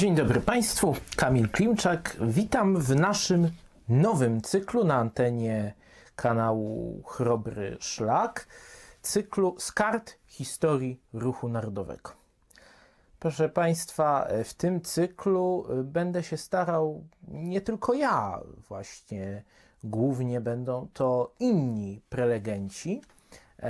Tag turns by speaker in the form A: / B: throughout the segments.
A: Dzień dobry Państwu, Kamil Klimczak. Witam w naszym nowym cyklu na antenie kanału Chrobry Szlak, cyklu z kart historii ruchu narodowego. Proszę Państwa, w tym cyklu będę się starał, nie tylko ja, właśnie głównie będą to inni prelegenci.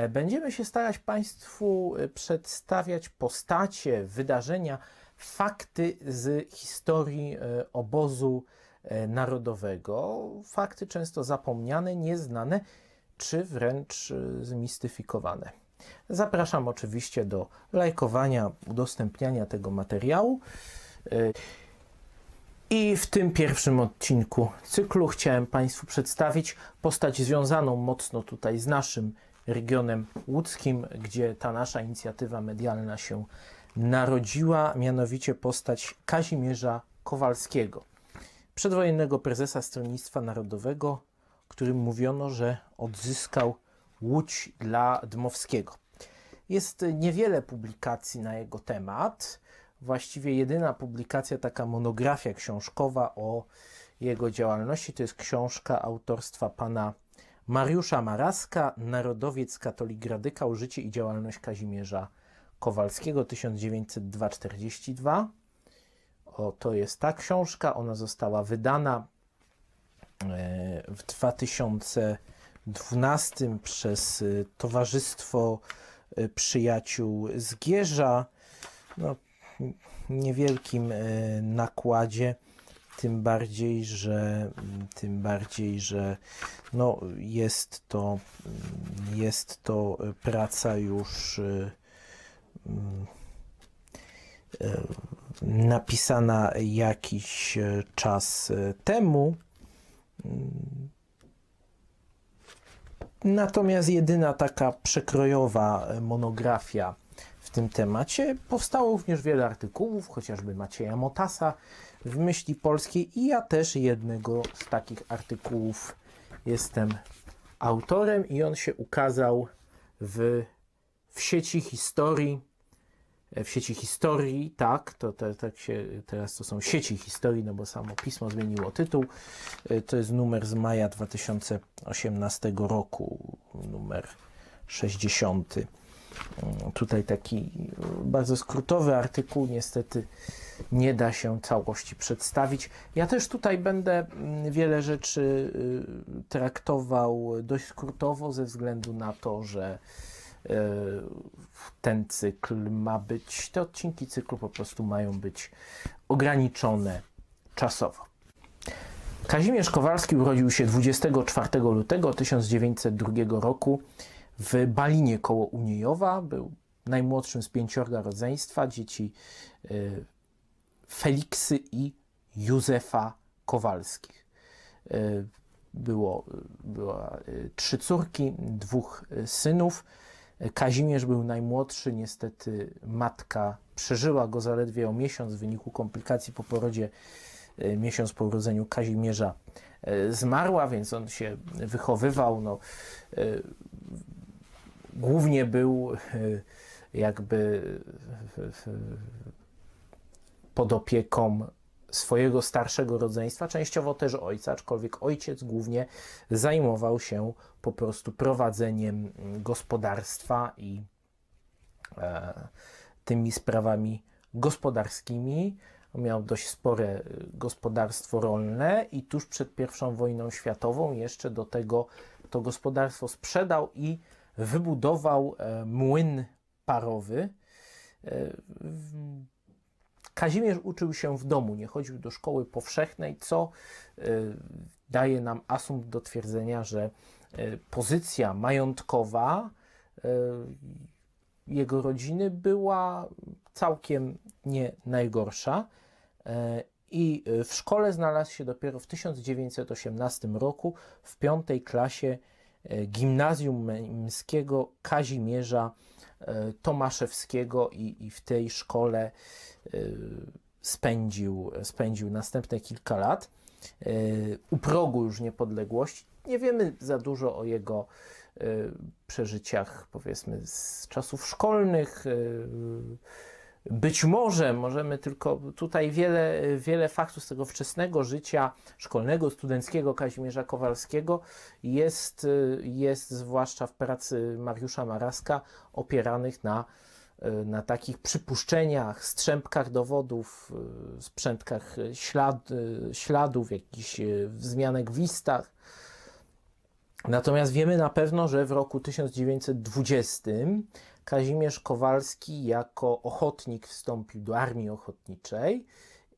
A: Będziemy się starać Państwu przedstawiać postacie, wydarzenia, fakty z historii e, obozu e, narodowego, fakty często zapomniane, nieznane czy wręcz e, zmistyfikowane. Zapraszam oczywiście do lajkowania, udostępniania tego materiału. I w tym pierwszym odcinku cyklu chciałem Państwu przedstawić postać związaną mocno tutaj z naszym regionem łódzkim, gdzie ta nasza inicjatywa medialna się narodziła mianowicie postać Kazimierza Kowalskiego, przedwojennego prezesa Stronnictwa Narodowego, którym mówiono, że odzyskał Łódź dla Dmowskiego. Jest niewiele publikacji na jego temat. Właściwie jedyna publikacja, taka monografia książkowa o jego działalności, to jest książka autorstwa pana Mariusza Maraska, Narodowiec, katolik, radykał, życie i działalność Kazimierza Kowalskiego 1902-42. O, to jest ta książka. Ona została wydana e, w 2012 przez e, Towarzystwo e, Przyjaciół Zgierza. No, niewielkim nakładzie, tym bardziej, że tym bardziej, że no, jest to jest to praca już napisana jakiś e, czas e, temu. Natomiast jedyna taka przekrojowa monografia w tym temacie. Powstało również wiele artykułów, chociażby Macieja Motasa w Myśli Polskiej i ja też jednego z takich artykułów jestem autorem i on się ukazał w, w sieci historii w sieci historii, tak, to te, tak się, teraz to są sieci historii, no bo samo pismo zmieniło tytuł. E, to jest numer z maja 2018 roku, numer 60. Mm, tutaj taki bardzo skrótowy artykuł, niestety nie da się całości przedstawić. Ja też tutaj będę mm, wiele rzeczy y, traktował dość skrótowo, ze względu na to, że ten cykl ma być, te odcinki cyklu po prostu mają być ograniczone czasowo. Kazimierz Kowalski urodził się 24 lutego 1902 roku w Balinie koło Uniejowa. Był najmłodszym z pięciorga rodzeństwa, dzieci e, Feliksy i Józefa Kowalskich. E, było, było trzy córki, dwóch synów. Kazimierz był najmłodszy, niestety matka przeżyła go zaledwie o miesiąc w wyniku komplikacji po porodzie. E, miesiąc po urodzeniu Kazimierza e, zmarła, więc on się wychowywał. No, e, głównie był jakby pod opieką swojego starszego rodzeństwa, częściowo też ojca, aczkolwiek ojciec głównie zajmował się po prostu prowadzeniem gospodarstwa i e, tymi sprawami gospodarskimi. Miał dość spore gospodarstwo rolne i tuż przed I wojną światową jeszcze do tego to gospodarstwo sprzedał i wybudował e, młyn parowy. E, Kazimierz uczył się w domu, nie chodził do szkoły powszechnej, co y, daje nam asumpt do twierdzenia, że y, pozycja majątkowa y, jego rodziny była całkiem nie najgorsza. I w szkole znalazł się dopiero w 1918 roku w piątej klasie gimnazjum męskiego Kazimierza Tomaszewskiego i, i w tej szkole Y, spędził, spędził następne kilka lat y, u progu już niepodległości. Nie wiemy za dużo o jego przeżyciach, powiedzmy, z czasów szkolnych. Być może możemy tylko tutaj wiele, wiele faktów z tego wczesnego życia szkolnego, studenckiego Kazimierza Kowalskiego jest, jest zwłaszcza w pracy Mariusza Maraska opieranych na, na takich przypuszczeniach, strzępkach dowodów, sprzętkach ślad, śladów, jakichś wzmianek w listach. Natomiast wiemy na pewno, że w roku 1920 Kazimierz Kowalski jako ochotnik wstąpił do armii ochotniczej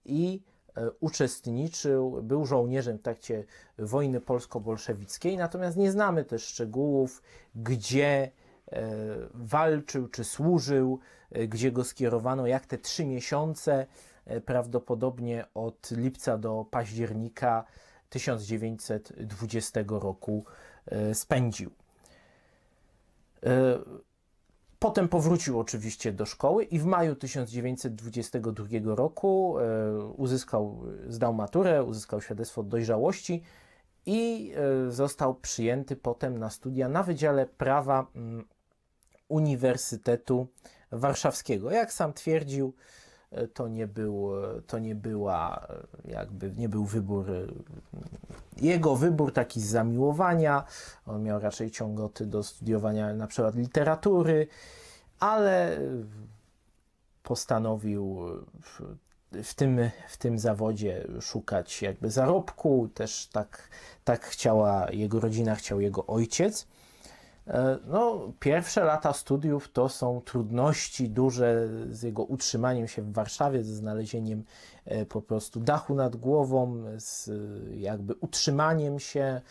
A: i e, uczestniczył, był żołnierzem w trakcie wojny polsko-bolszewickiej, natomiast nie znamy też szczegółów, gdzie e, walczył czy służył, e, gdzie go skierowano, jak te trzy miesiące, prawdopodobnie od lipca do października 1920 roku spędził. Potem powrócił oczywiście do szkoły i w maju 1922 roku e, uzyskał, zdał maturę, uzyskał świadectwo dojrzałości i e, został przyjęty potem na studia na Wydziale Prawa mm, Uniwersytetu Warszawskiego. Jak sam twierdził, e, to nie, był, to nie była, jakby nie był wybór, jego wybór taki z zamiłowania. On miał raczej ciągoty do studiowania na przykład literatury, ale postanowił w tym, w tym zawodzie szukać jakby zarobku. Też tak, tak chciała jego rodzina, chciał jego ojciec. E, no, pierwsze lata studiów to są trudności duże z jego utrzymaniem się w Warszawie, ze znalezieniem e, po prostu dachu nad głową, z jakby utrzymaniem się, e,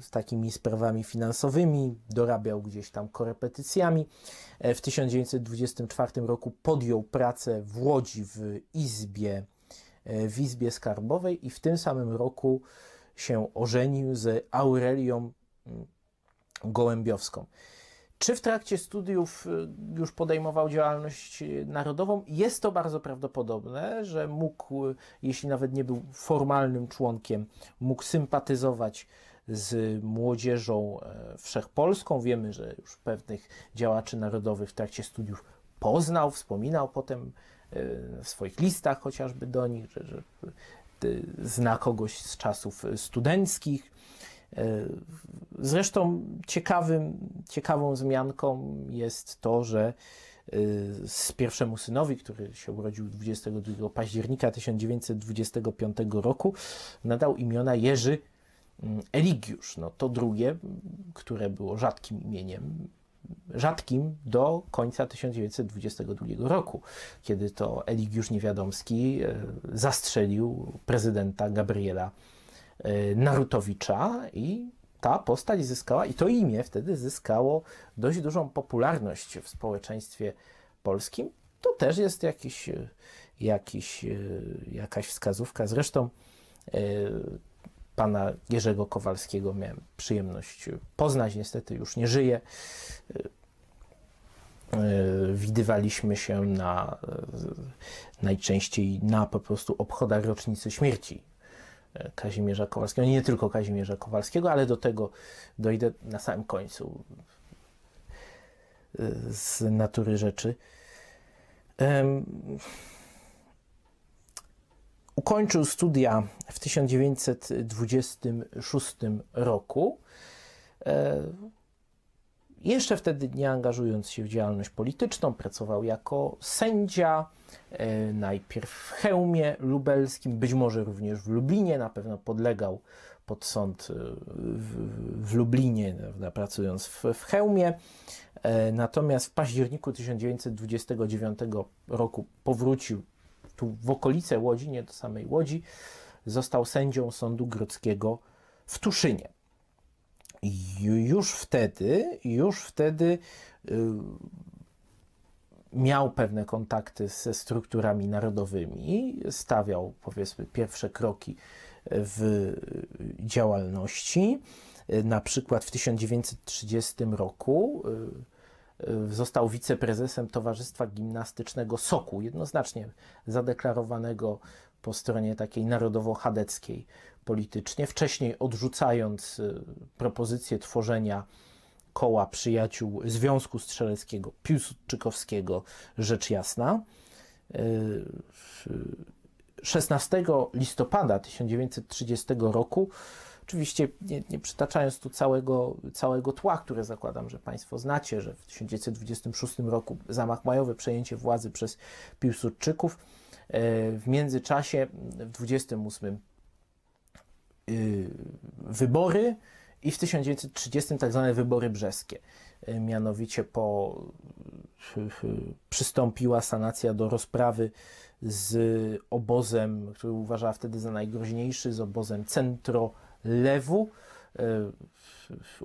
A: z takimi sprawami finansowymi, dorabiał gdzieś tam korepetycjami. W 1924 roku podjął pracę w Łodzi w Izbie, w Izbie Skarbowej i w tym samym roku się ożenił z Aurelią Gołębiowską. Czy w trakcie studiów y, już podejmował działalność narodową? Jest to bardzo prawdopodobne, że mógł, jeśli nawet nie był formalnym członkiem, mógł sympatyzować z młodzieżą e, wszechpolską. Wiemy, że już pewnych działaczy narodowych w trakcie studiów poznał, wspominał potem e, w swoich listach chociażby do nich, że, że zna kogoś z czasów studenckich. E, zresztą ciekawym, ciekawą zmianką jest to, że e, z pierwszemu synowi, który się urodził 22 października 1925 roku, nadał imiona Jerzy mm, Eligiusz. No, to drugie, które było rzadkim imieniem, rzadkim do końca 1922 roku, kiedy to Eligiusz Niewiadomski e, zastrzelił prezydenta Gabriela Narutowicza i ta postać zyskała, i to imię wtedy zyskało dość dużą popularność w społeczeństwie polskim. To też jest jakiś, e, jakiś, e, jakaś wskazówka. Zresztą pana Jerzego Kowalskiego miałem przyjemność poznać, niestety już nie żyje. Widywaliśmy się na, najczęściej na po prostu obchodach rocznicy śmierci Kazimierza Kowalskiego. Nie tylko Kazimierza Kowalskiego, ale do tego dojdę na samym końcu z natury rzeczy. Um, ukończył studia w 1926 roku. Jeszcze wtedy nie angażując się w działalność polityczną, pracował jako sędzia, e, najpierw w Chełmie lubelskim, być może również w Lublinie, na pewno podlegał pod sąd e, w, w Lublinie, pracując w, w Chełmie. E, natomiast w październiku 1929 roku powrócił tu w okolice Łodzi, nie do samej Łodzi, został sędzią Sądu Grodzkiego w Tuszynie już wtedy, już wtedy y, miał pewne kontakty ze strukturami narodowymi, stawiał powiedzmy pierwsze kroki w działalności. Na przykład w 1930 roku y, y, został wiceprezesem Towarzystwa Gimnastycznego Soku, jednoznacznie zadeklarowanego po stronie takiej narodowo-chadeckiej politycznie, wcześniej odrzucając y, propozycję tworzenia koła przyjaciół Związku Strzeleckiego Piłsudczykowskiego, rzecz jasna. 16 listopada 1930 roku, oczywiście nie, nie, przytaczając tu całego, całego tła, które zakładam, że Państwo znacie, że w 1926 roku zamach majowy, przejęcie władzy przez Piłsudczyków, w międzyczasie w 28 y, wybory i w 1930 tak zwane wybory brzeskie. Y, mianowicie po przystąpiła sanacja do rozprawy z obozem, który uważała wtedy za najgroźniejszy, z obozem centrolewu. Y,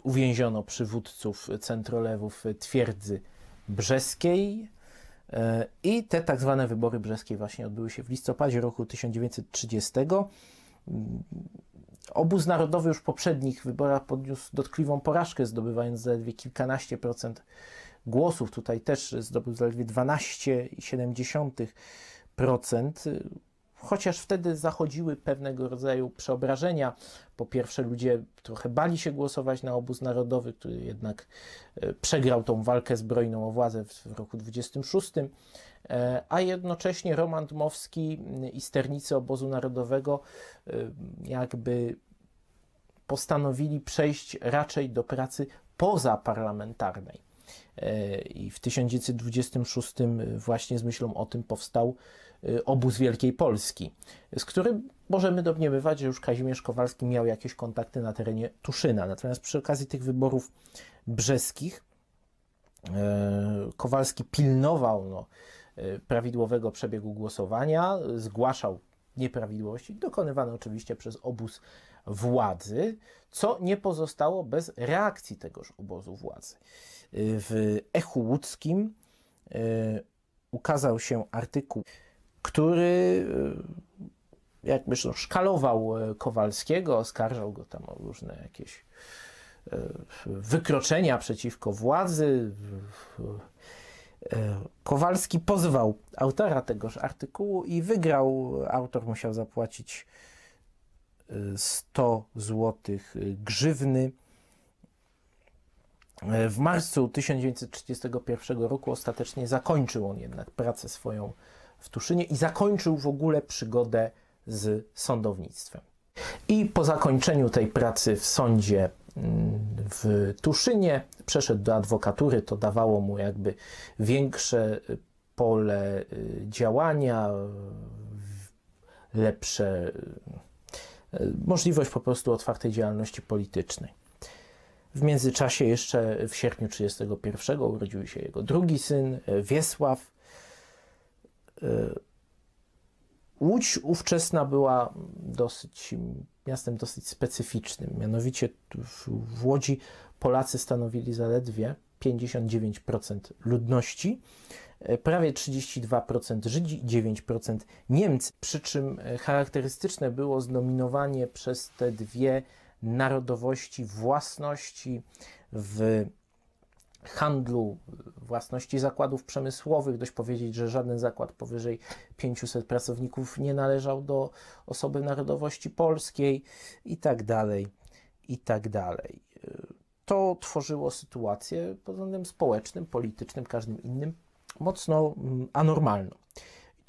A: uwięziono przywódców centrolewów twierdzy brzeskiej. I te tak zwane wybory brzeskie właśnie odbyły się w listopadzie roku 1930. Obóz narodowy już w poprzednich wyborach podniósł dotkliwą porażkę, zdobywając zaledwie kilkanaście procent głosów. Tutaj też zdobył zaledwie 12,7% chociaż wtedy zachodziły pewnego rodzaju przeobrażenia. Po pierwsze, ludzie trochę bali się głosować na obóz narodowy, który jednak e, przegrał tą walkę zbrojną o władzę w roku 26, e, a jednocześnie Roman Dmowski i sternicy obozu narodowego e, jakby postanowili przejść raczej do pracy pozaparlamentarnej. I w 1926 właśnie z myślą o tym powstał Y, obóz Wielkiej Polski, z którym możemy domniemywać, że już Kazimierz Kowalski miał jakieś kontakty na terenie Tuszyna. Natomiast przy okazji tych wyborów brzeskich y, Kowalski pilnował no, y, prawidłowego przebiegu głosowania, zgłaszał nieprawidłowości, dokonywane oczywiście przez obóz władzy, co nie pozostało bez reakcji tegoż obozu władzy. W Echu Łódzkim ukazał się artykuł który e, jak szkalował e, Kowalskiego, oskarżał go tam o różne jakieś e, wykroczenia przeciwko władzy. Kowalski pozwał autora tegoż artykułu i wygrał. Autor musiał zapłacić 100 złotych grzywny. W marcu 1931 roku ostatecznie zakończył on jednak pracę swoją w Tuszynie i zakończył w ogóle przygodę z sądownictwem. I po zakończeniu tej pracy w sądzie mm, w Tuszynie przeszedł do adwokatury. To dawało mu jakby większe pole y, działania, lepsze y, możliwość po prostu otwartej działalności politycznej. W międzyczasie jeszcze w sierpniu 1931 urodził się jego drugi syn, Wiesław, Y, Łódź ówczesna była dosyć miastem dosyć specyficznym. Mianowicie w, Łodzi Polacy stanowili zaledwie 59% ludności, y, prawie 32% Żydzi, 9% Niemcy. Przy czym y, charakterystyczne było zdominowanie przez te dwie narodowości własności w handlu, własności zakładów przemysłowych. Dość powiedzieć, że żaden zakład powyżej 500 pracowników nie należał do osoby narodowości polskiej i tak dalej, i tak dalej. To tworzyło sytuację pod względem społecznym, politycznym, każdym innym mocno mm, anormalną.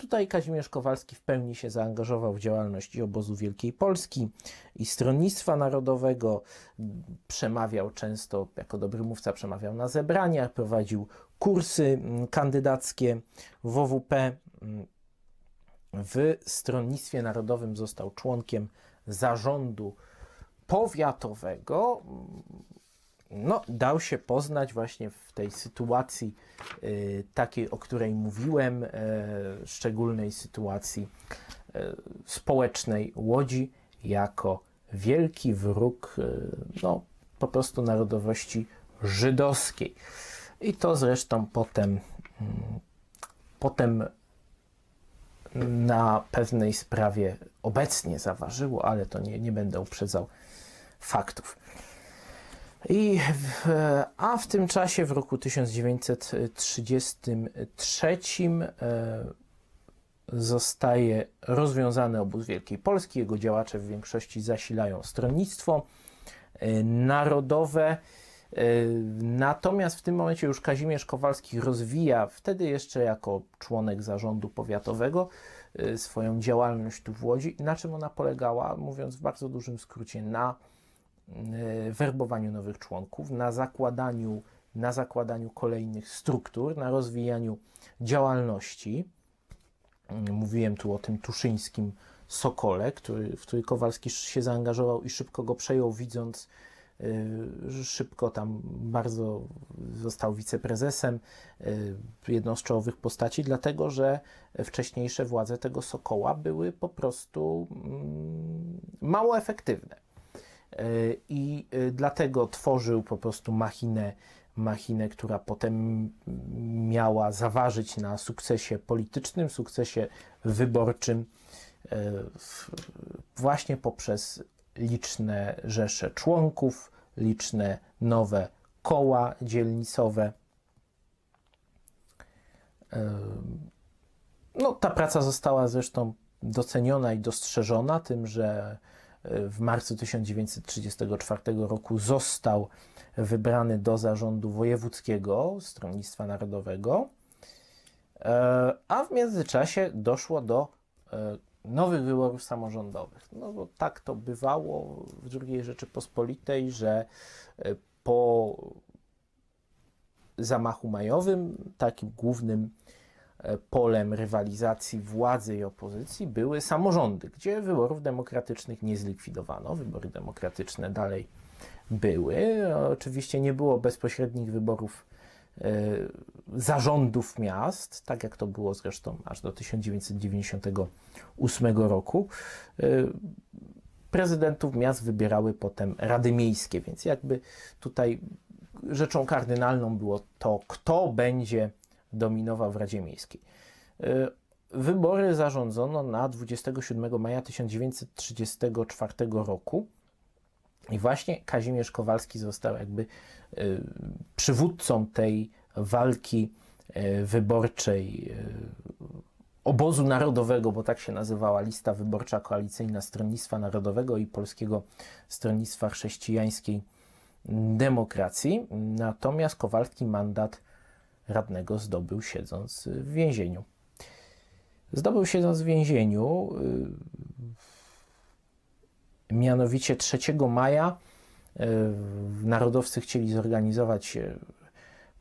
A: Tutaj Kazimierz Kowalski w pełni się zaangażował w działalność i obozu Wielkiej Polski, i Stronnictwa Narodowego. Przemawiał często, jako dobry mówca, przemawiał na zebraniach, prowadził kursy mm, kandydackie w OWP. W Stronnictwie Narodowym został członkiem zarządu powiatowego no, dał się poznać właśnie w tej sytuacji y, takiej, o której mówiłem, y, szczególnej sytuacji y, społecznej Łodzi jako wielki wróg no, po prostu narodowości żydowskiej. I to zresztą potem, mm, potem na pewnej sprawie obecnie zaważyło, ale to nie, nie będę uprzedzał faktów. I w, a w tym czasie, w roku 1933, e, zostaje rozwiązany obóz Wielkiej Polski. Jego działacze w większości zasilają stronnictwo e, narodowe. Natomiast w tym momencie już Kazimierz Kowalski rozwija, wtedy jeszcze jako członek zarządu powiatowego, swoją działalność tu w Łodzi. Na czym ona polegała? Mówiąc w bardzo dużym skrócie, na werbowaniu nowych członków, na zakładaniu, na zakładaniu kolejnych struktur, na rozwijaniu działalności. Mówiłem tu o tym tuszyńskim Sokole, który, w który Kowalski się zaangażował i szybko go przejął, widząc, y, szybko tam bardzo został wiceprezesem, y, jedną z czołowych postaci, dlatego że wcześniejsze władze tego Sokoła były po prostu mm, mało efektywne. Y, I dlatego tworzył po prostu machinę machinę, która potem miała zaważyć na sukcesie politycznym, sukcesie wyborczym, e, właśnie poprzez liczne rzesze członków, liczne nowe koła dzielnicowe. E, no, ta praca została zresztą doceniona i dostrzeżona tym, że w marcu 1934 roku został wybrany do zarządu wojewódzkiego Stronnictwa Narodowego, e, a w międzyczasie doszło do e, nowych wyborów samorządowych. No bo tak to bywało w II Rzeczypospolitej, że e, po zamachu majowym takim głównym polem rywalizacji władzy i opozycji były samorządy, gdzie wyborów demokratycznych nie zlikwidowano. Wybory demokratyczne dalej były. Oczywiście nie było bezpośrednich wyborów e, zarządów miast, tak jak to było zresztą aż do 1998 roku. E, prezydentów miast wybierały potem rady miejskie, więc jakby tutaj rzeczą kardynalną było to, kto będzie dominował w Radzie Miejskiej. E, wybory zarządzono na 27 maja 1934 roku. I właśnie Kazimierz Kowalski został jakby y, przywódcą tej walki y, wyborczej y, obozu narodowego, bo tak się nazywała lista wyborcza koalicyjna Stronnictwa Narodowego i Polskiego Stronnictwa Chrześcijańskiej Demokracji. Natomiast Kowalski mandat radnego zdobył siedząc w więzieniu. Zdobył siedząc w więzieniu Mianowicie 3 maja e, narodowcy chcieli zorganizować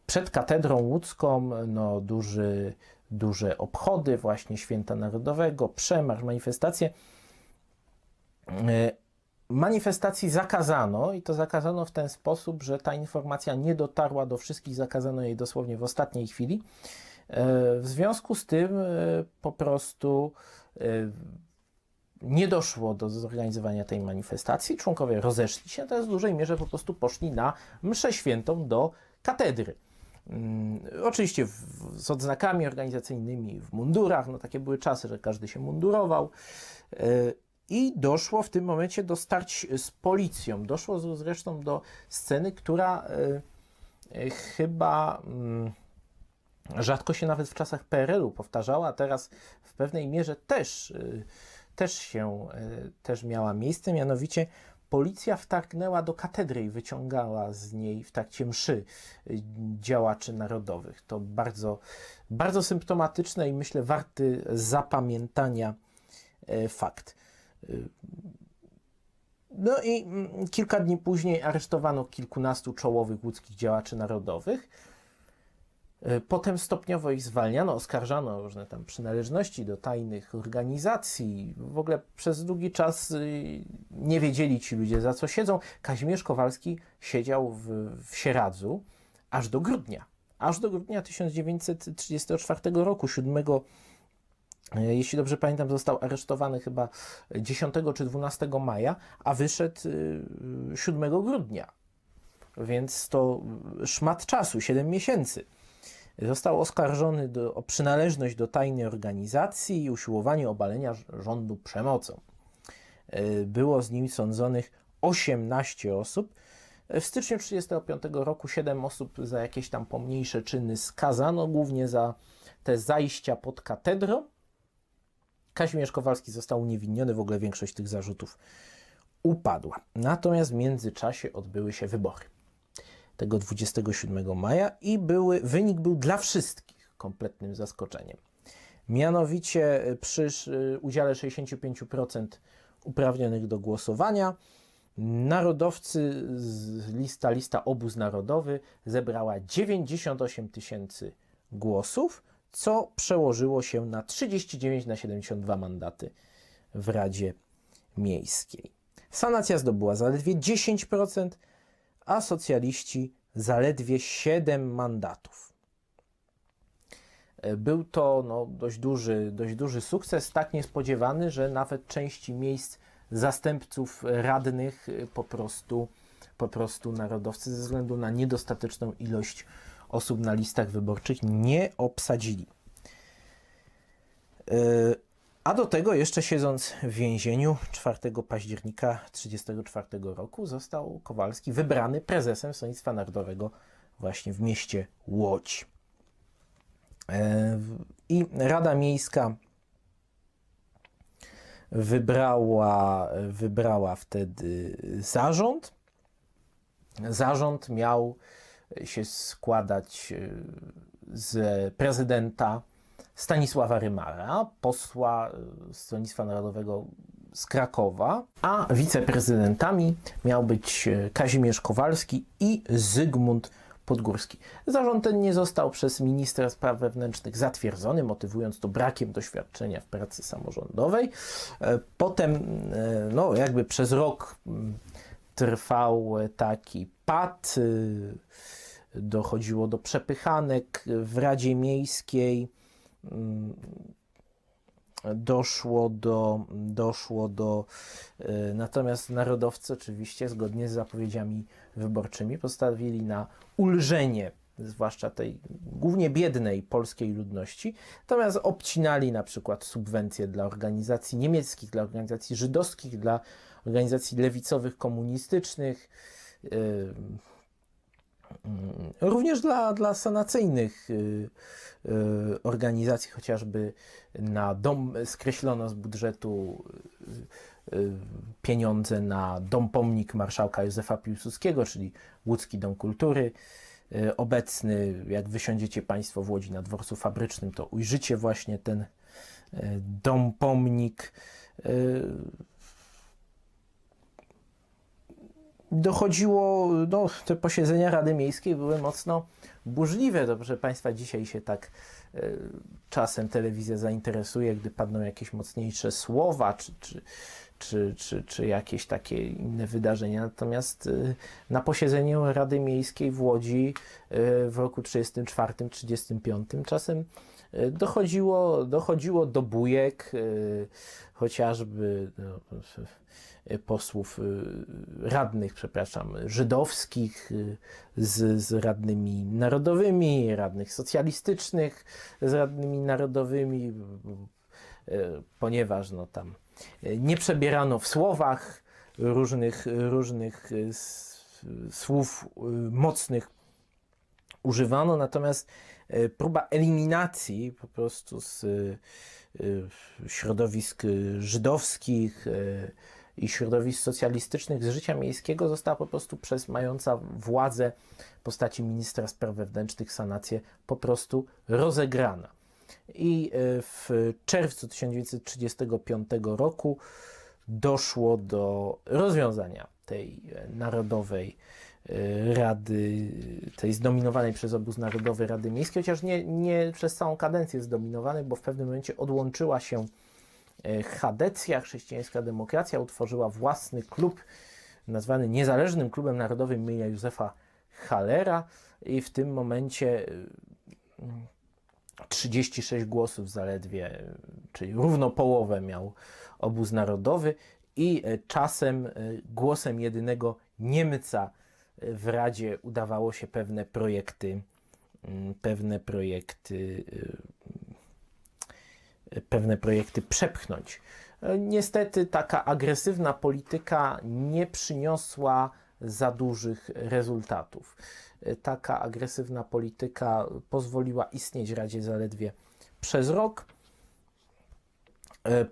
A: przed katedrą łódzką no, duży, duże obchody właśnie święta narodowego, przemarsz, manifestacje. E, manifestacji zakazano i to zakazano w ten sposób, że ta informacja nie dotarła do wszystkich, zakazano jej dosłownie w ostatniej chwili. E, w związku z tym po prostu nie doszło do zorganizowania tej manifestacji. Członkowie rozeszli się, teraz w dużej mierze po prostu poszli na mszę świętą do katedry. Hmm, oczywiście w, z odznakami organizacyjnymi, w mundurach, no takie były czasy, że każdy się mundurował. I doszło w tym momencie do starć z policją. Doszło zresztą do sceny, która yy, chyba. Yy, rzadko się nawet w czasach PRL-u powtarzała, a teraz w pewnej mierze też też się, e, też miała miejsce, mianowicie policja wtargnęła do katedry i wyciągała z niej w trakcie mszy e, działaczy narodowych. To bardzo, bardzo symptomatyczne i myślę warty zapamiętania e, fakt. No i mm, kilka dni później aresztowano kilkunastu czołowych łódzkich działaczy narodowych. E, potem stopniowo ich zwalniano, oskarżano o różne tam przynależności do tajnych organizacji. W ogóle przez długi czas y, nie wiedzieli ci ludzie, za co siedzą. Kazimierz Kowalski siedział w, w Sieradzu aż do grudnia. Aż do grudnia 1934 roku, 7 e, jeśli dobrze pamiętam, został aresztowany chyba 10 czy 12 maja, a wyszedł 7 y, grudnia. Więc to szmat czasu, 7 miesięcy. Został oskarżony do, o przynależność do tajnej organizacji i usiłowanie obalenia rządu przemocą. E, było z nim sądzonych 18 osób. W styczniu 1935 roku 7 osób za jakieś tam pomniejsze czyny skazano, głównie za te zajścia pod katedrą. Kazimierz Kowalski został uniewinniony, w ogóle większość tych zarzutów upadła. Natomiast w międzyczasie odbyły się wybory. tego 27 maja i były, wynik był dla wszystkich kompletnym zaskoczeniem. Mianowicie przy udziale 65% uprawnionych do głosowania narodowcy, lista, lista obóz narodowy zebrała 98 tysięcy głosów, co przełożyło się na 39 na 72 mandaty w Radzie Miejskiej. Sanacja zdobyła zaledwie 10%, a socjaliści zaledwie 7 mandatów. Był to no, dość, duży, dość duży sukces, tak niespodziewany, że nawet części miejsc zastępców radnych po prostu, po prostu narodowcy ze względu na niedostateczną ilość osób na listach wyborczych nie obsadzili. E, a do tego jeszcze siedząc w więzieniu 4 października 1934 roku został Kowalski wybrany prezesem Stronnictwa Narodowego właśnie w mieście Łódź. E, I Rada Miejska wybrała, wybrała wtedy zarząd. Zarząd miał się składać e, z prezydenta Stanisława Rymara, posła e, Stronnictwa Narodowego z Krakowa, a wiceprezydentami miał być e, Kazimierz Kowalski i Zygmunt Podgórski. Zarząd ten nie został przez ministra spraw wewnętrznych zatwierdzony, motywując to brakiem doświadczenia w pracy samorządowej. E, potem, no, jakby przez rok trwał taki pad, dochodziło do przepychanek w Radzie Miejskiej doszło do, doszło do e, natomiast narodowcy oczywiście zgodnie z zapowiedziami wyborczymi postawili na ulżenie zwłaszcza tej głównie biednej polskiej ludności, natomiast obcinali na przykład subwencje dla organizacji niemieckich, dla organizacji żydowskich, dla organizacji lewicowych, komunistycznych, Mm, również dla, dla sanacyjnych y, y, organizacji, chociażby na dom, skreślono z budżetu y, pieniądze na dom pomnik marszałka Józefa Piłsudskiego, czyli Łódzki Dom Kultury. Obecny, jak wysiądziecie Państwo w Łodzi na dworcu fabrycznym, to ujrzycie właśnie ten dom pomnik dochodziło, no, te posiedzenia Rady Miejskiej były mocno burzliwe. To proszę Państwa, dzisiaj się tak e, czasem telewizja zainteresuje, gdy padną jakieś mocniejsze słowa, czy, czy, czy, czy, czy jakieś takie inne wydarzenia. Natomiast e, na posiedzeniu Rady Miejskiej w Łodzi e, w roku 1934-1935 czasem dochodziło, dochodziło do bujek, chociażby no, posłów, e, radnych, przepraszam, żydowskich e, z, z radnymi narodowymi, radnych socjalistycznych z radnymi narodowymi, ponieważ no, tam nie przebierano w słowach różnych, różnych słów mocnych używano, natomiast próba eliminacji po prostu z środowisk żydowskich, i środowisk socjalistycznych z życia miejskiego została po prostu przez mająca władzę postaci ministra spraw wewnętrznych sanację po prostu rozegrana. I e, w czerwcu 1935 roku doszło do rozwiązania tej e, narodowej e, Rady, tej zdominowanej przez obóz narodowy Rady Miejskiej, chociaż nie, nie przez całą kadencję zdominowanej, bo w pewnym momencie odłączyła się E, Chadecja, chrześcijańska demokracja, utworzyła własny klub nazwany Niezależnym Klubem Narodowym imienia Józefa Halera i w tym momencie 36 e, głosów zaledwie, czyli równo połowę miał obóz narodowy i e, czasem głosem jedynego Niemca w Radzie udawało się pewne projekty, pewne projekty pewne projekty przepchnąć. Niestety taka agresywna polityka nie przyniosła za dużych rezultatów. Taka agresywna polityka pozwoliła istnieć Radzie zaledwie przez rok.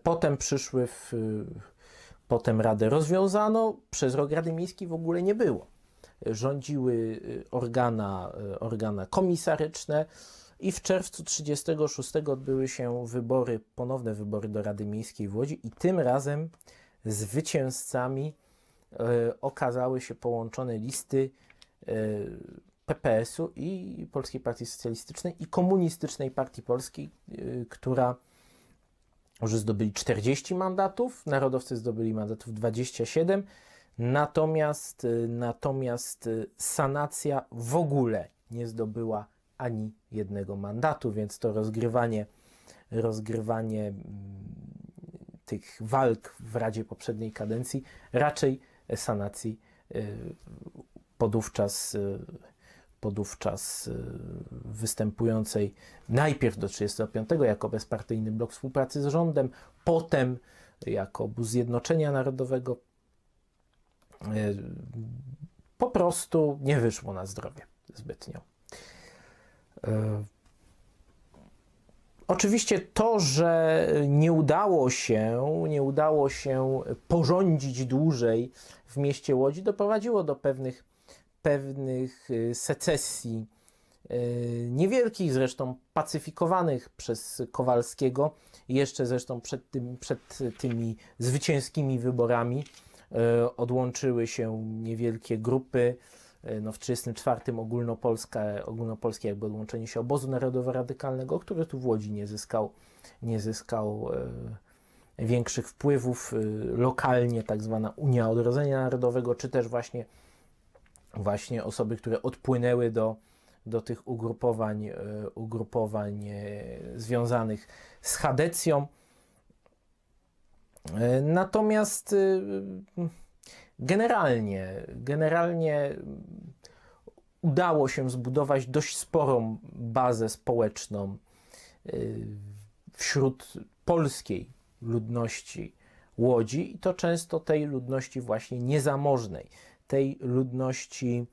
A: Potem przyszły w, potem Radę rozwiązano, przez rok Rady Miejskiej w ogóle nie było. rządziły organa, organa komisaryczne i w czerwcu 1936 odbyły się wybory, ponowne wybory do Rady Miejskiej w Łodzi i tym razem zwycięzcami okazały się połączone listy PPS-u i Polskiej Partii Socjalistycznej i Komunistycznej Partii Polskiej, która że zdobyli 40 mandatów, narodowcy zdobyli mandatów 27, natomiast, y, natomiast y, sanacja w ogóle nie zdobyła ani jednego mandatu, więc to rozgrywanie, rozgrywanie mm, tych walk w Radzie poprzedniej kadencji raczej sanacji y, podówczas podówczas y, występującej najpierw do 1935 jako bezpartyjny blok współpracy z rządem, potem jako obóz Zjednoczenia Narodowego, y, po prostu nie wyszło na zdrowie zbytnio. Y, oczywiście to, że nie udało się, nie udało się porządzić dłużej w mieście Łodzi, doprowadziło do pewnych pewnych y, secesji, y, niewielkich zresztą, pacyfikowanych przez Kowalskiego, jeszcze zresztą przed, tym, przed tymi zwycięskimi wyborami odłączyły się niewielkie grupy. No, w 1934 ogólnopolskie, ogólnopolskie jakby odłączenie się obozu narodowo-radykalnego, który tu w Łodzi nie zyskał, nie zyskał e, większych wpływów. Lokalnie tak zwana Unia Odrodzenia Narodowego, czy też właśnie właśnie osoby, które odpłynęły do, do tych ugrupowań, e, ugrupowań e, związanych z Hadecją. E, natomiast generalnie, generalnie udało się zbudować dość sporą bazę społeczną wśród polskiej ludności Łodzi i to często tej ludności właśnie niezamożnej tej ludności,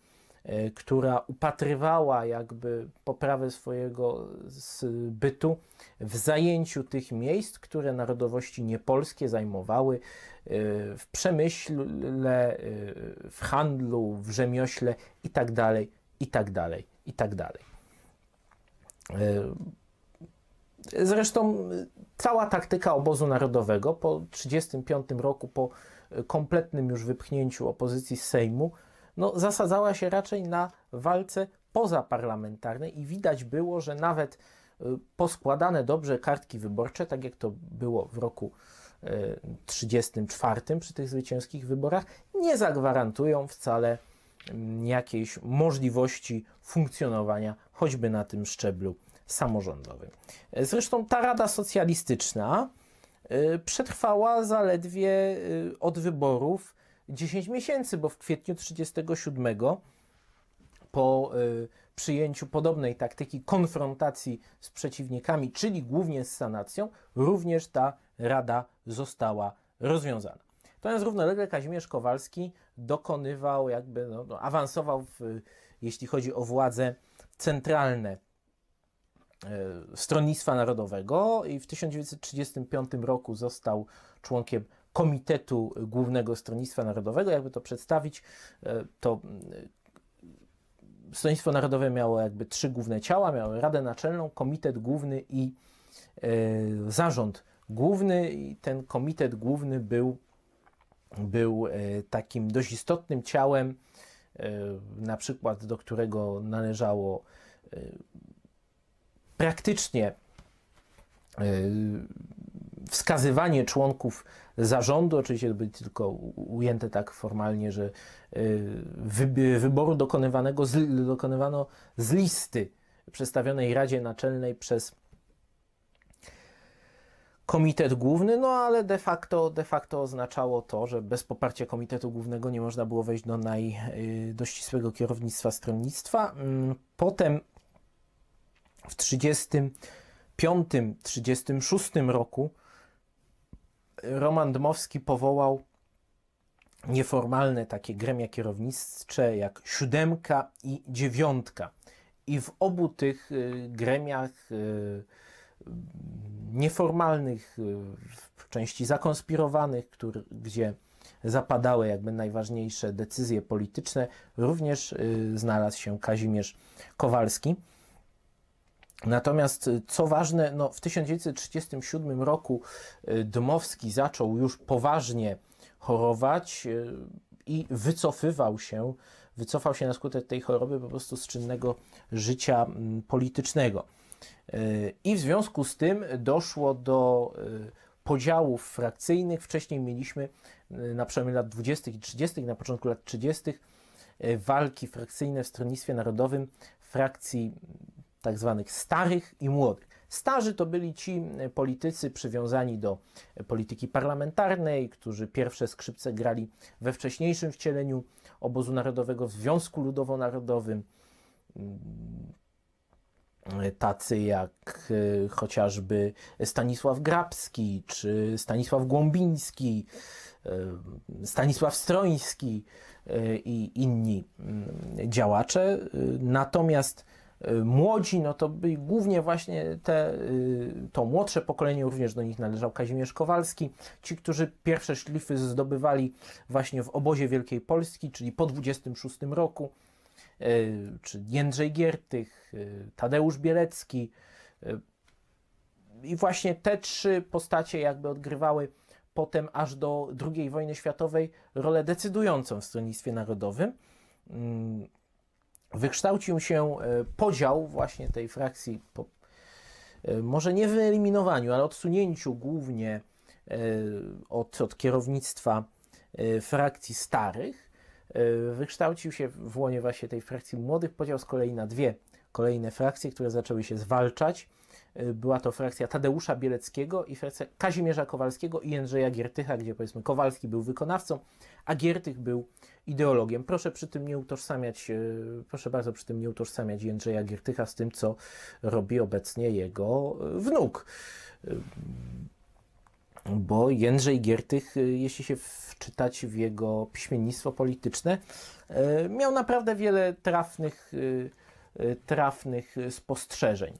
A: która upatrywała jakby poprawę swojego bytu w zajęciu tych miejsc, które narodowości niepolskie zajmowały e, w przemyśle, e, w handlu, w rzemiośle itd., itd., itd. Zresztą cała taktyka obozu narodowego po 1935 roku, po kompletnym już wypchnięciu opozycji z Sejmu, no, zasadzała się raczej na walce pozaparlamentarnej i widać było, że nawet y, poskładane dobrze kartki wyborcze, tak jak to było w roku 1934 y, przy tych zwycięskich wyborach, nie zagwarantują wcale mm, jakiejś możliwości funkcjonowania choćby na tym szczeblu samorządowym. Zresztą ta Rada Socjalistyczna, Y, przetrwała zaledwie od wyborów 10 miesięcy, bo w kwietniu 1937 po y, przyjęciu podobnej taktyki konfrontacji z przeciwnikami, czyli głównie z sanacją, również ta rada została rozwiązana. Natomiast równolegle Kazimierz Kowalski dokonywał, jakby no, no awansował, w, jeśli chodzi o władze centralne E, Stronnictwa Narodowego i w 1935 roku został członkiem Komitetu Głównego Stronnictwa Narodowego. Jakby to przedstawić, e, to e, Stronnictwo Narodowe miało jakby trzy główne ciała, miało Radę Naczelną, Komitet Główny i Zarząd Główny i ten Komitet Główny był, był takim dość istotnym ciałem, na przykład do którego należało praktycznie e, wskazywanie członków zarządu, oczywiście to będzie tylko ujęte tak formalnie, że e, wyboru dokonywanego z, dokonywano z listy przedstawionej Radzie Naczelnej przez Komitet Główny, no ale de facto, de facto oznaczało to, że bez poparcia Komitetu Głównego nie można było wejść do, naj, e, do ścisłego kierownictwa stronnictwa. Mm, potem w 1935-1936 roku Roman Dmowski powołał nieformalne takie gremia kierownicze jak siódemka i dziewiątka. I w obu tych y, gremiach y, nieformalnych, y, w części zakonspirowanych, który, gdzie zapadały jakby najważniejsze decyzje polityczne, również znalazł się Kazimierz Kowalski. Natomiast co ważne, no, w 1937 roku Dmowski zaczął już poważnie chorować i wycofywał się, wycofał się na skutek tej choroby po prostu z czynnego życia politycznego. I w związku z tym doszło do podziałów frakcyjnych. Wcześniej mieliśmy na przełomie lat 20. i 30., na początku lat 30., walki frakcyjne w Stronnictwie Narodowym frakcji tak zwanych starych i młodych. Starzy to byli ci politycy przywiązani do polityki parlamentarnej, którzy pierwsze skrzypce grali we wcześniejszym wcieleniu obozu narodowego w Związku Ludowo-Narodowym. Tacy jak e, chociażby Stanisław Grabski czy Stanisław Głąbiński, e, Stanisław Stroński e, i inni mm, działacze. Natomiast młodzi, no to byli głównie właśnie te, y, to młodsze pokolenie, również do nich należał Kazimierz Kowalski, ci, którzy pierwsze szlify zdobywali właśnie w obozie Wielkiej Polski, czyli po 26 roku, y, czy Jędrzej Giertych, Tadeusz Bielecki. I właśnie te trzy postacie jakby odgrywały potem aż do II wojny światowej rolę decydującą w stronnictwie narodowym. Wykształcił się e, podział właśnie tej frakcji, po, e, może nie wyeliminowaniu, ale odsunięciu głównie e, od, od kierownictwa frakcji starych. Wykształcił się w łonie właśnie tej frakcji młodych, podział z kolei na dwie kolejne frakcje, które zaczęły się zwalczać. Była to frakcja Tadeusza Bieleckiego i frakcja Kazimierza Kowalskiego i Jędrzeja Giertycha, gdzie powiedzmy Kowalski był wykonawcą, a Giertych był ideologiem. Proszę przy tym nie utożsamiać, e, proszę bardzo przy tym nie utożsamiać Jędrzeja Giertycha z tym, co robi obecnie jego e, wnuk. Bo Jędrzej Giertych, jeśli się wczytać w jego piśmiennictwo polityczne, miał naprawdę wiele trafnych, trafnych spostrzeżeń.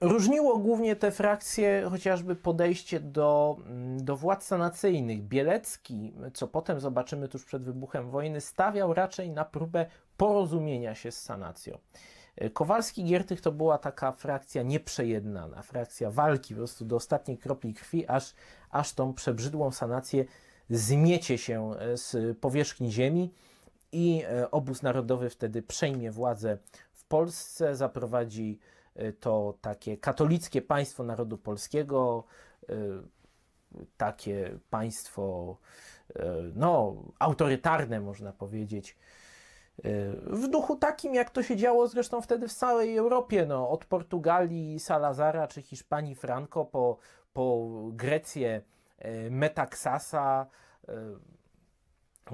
A: Różniło głównie te frakcje chociażby podejście do, mm, do władz sanacyjnych. Bielecki, co potem zobaczymy tuż przed wybuchem wojny, stawiał raczej na próbę porozumienia się z sanacją. E, Kowalski Giertych to była taka frakcja nieprzejednana, frakcja walki po prostu do ostatniej kropli krwi, aż, aż tą przebrzydłą sanację zmiecie się e, z powierzchni ziemi i e, obóz narodowy wtedy przejmie władzę Polsce, zaprowadzi Y, to takie katolickie państwo narodu polskiego, y, takie państwo y, no, autorytarne, można powiedzieć, w duchu takim, jak to się działo zresztą wtedy w całej Europie, no, od Portugalii Salazara czy Hiszpanii Franco po, po Grecję Metaxasa.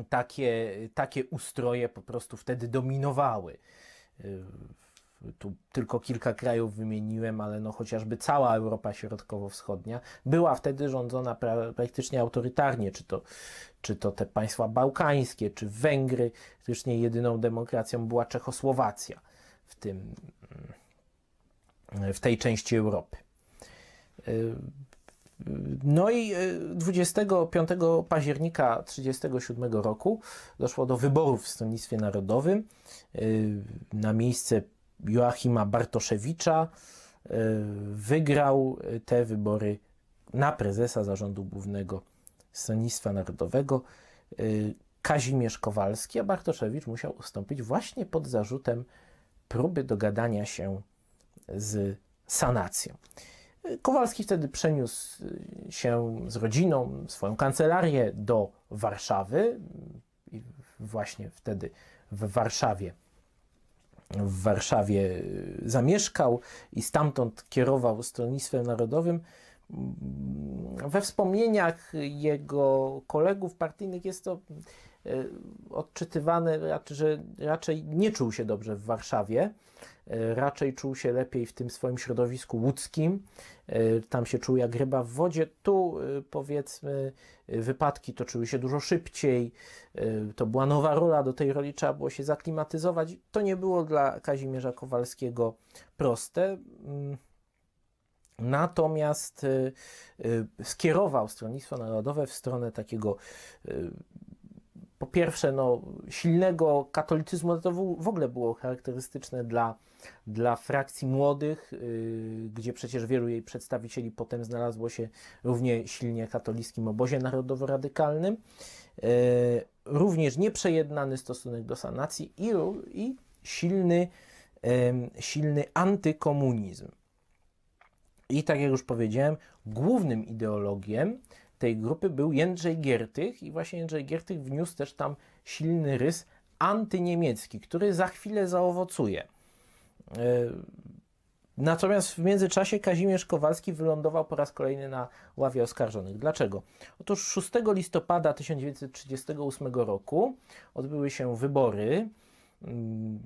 A: Takie, takie ustroje po prostu wtedy dominowały tu tylko kilka krajów wymieniłem, ale no chociażby cała Europa Środkowo-Wschodnia była wtedy rządzona pra praktycznie autorytarnie, czy to, czy to te państwa bałkańskie, czy Węgry. Faktycznie jedyną demokracją była Czechosłowacja w, tym, w tej części Europy. No i 25 października 1937 roku doszło do wyborów w Stronnictwie Narodowym. Na miejsce Joachima Bartoszewicza e, wygrał te wybory na prezesa Zarządu Głównego Stronnictwa Narodowego e, Kazimierz Kowalski, a Bartoszewicz musiał ustąpić właśnie pod zarzutem próby dogadania się z sanacją. Kowalski wtedy przeniósł się z rodziną, swoją kancelarię do Warszawy i właśnie wtedy w Warszawie w Warszawie y, zamieszkał i stamtąd kierował Stronnictwem Narodowym. Mm, we wspomnieniach jego kolegów partyjnych jest to y, odczytywane, że raczej nie czuł się dobrze w Warszawie. E, raczej czuł się lepiej w tym swoim środowisku łódzkim. E, tam się czuł jak ryba w wodzie. Tu e, powiedzmy wypadki toczyły się dużo szybciej. To była nowa rola, do tej roli trzeba było się zaklimatyzować. To nie było dla Kazimierza Kowalskiego proste. Mm. Natomiast skierował Stronnictwo Narodowe w stronę takiego po pierwsze, no, silnego katolicyzmu, to w ogóle było charakterystyczne dla, dla frakcji młodych, yy, gdzie przecież wielu jej przedstawicieli potem znalazło się równie silnie katolickim obozie narodowo-radykalnym. Yy, również nieprzejednany stosunek do sanacji i, i silny, yy, silny antykomunizm. I tak jak już powiedziałem, głównym ideologiem tej grupy był Jędrzej Giertych i właśnie Jędrzej Giertych wniósł też tam silny rys antyniemiecki, który za chwilę zaowocuje. E, natomiast w międzyczasie Kazimierz Kowalski wylądował po raz kolejny na ławie oskarżonych. Dlaczego? Otóż 6 listopada 1938 roku odbyły się wybory. Mm,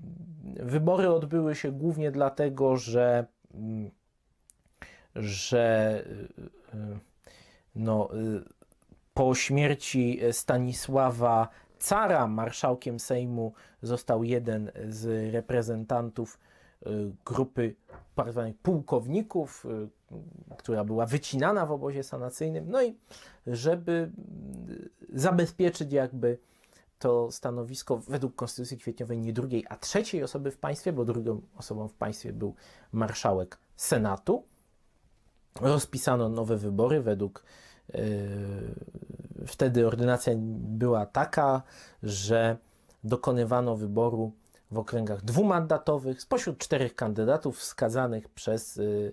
A: wybory odbyły się głównie dlatego, że, mm, że y, y, no, y, po śmierci Stanisława Cara marszałkiem Sejmu został jeden z reprezentantów y, grupy tzw. pułkowników, y, która była wycinana w obozie sanacyjnym. No i żeby zabezpieczyć jakby to stanowisko według Konstytucji Kwietniowej nie drugiej, a trzeciej osoby w państwie, bo drugą osobą w państwie był marszałek Senatu, rozpisano nowe wybory według Yy, wtedy ordynacja była taka, że dokonywano wyboru w okręgach dwumandatowych spośród czterech kandydatów wskazanych przez yy,